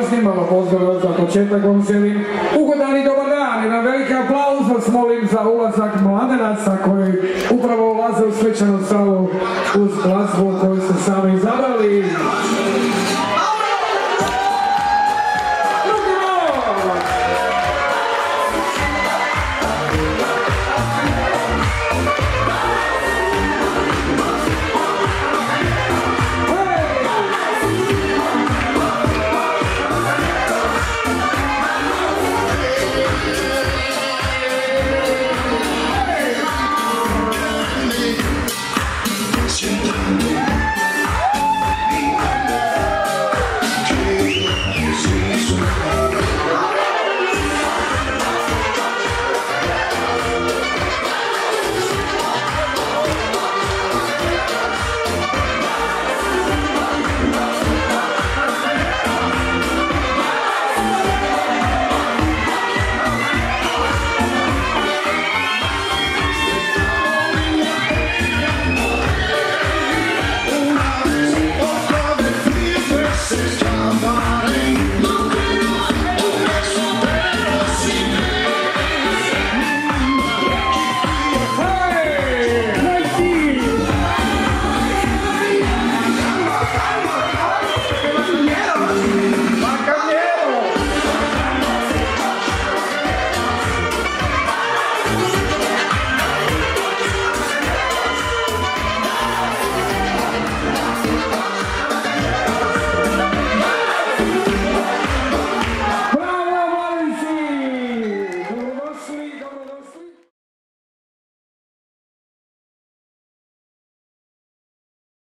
Pa Snimamo pozdrav za početak vam želim ugodan i dobar dan. Jedan veliki aplauz vas molim za ulazak mladenaca koji upravo ulaze u svečanu salu uz glazbu koju ste sami izabrali.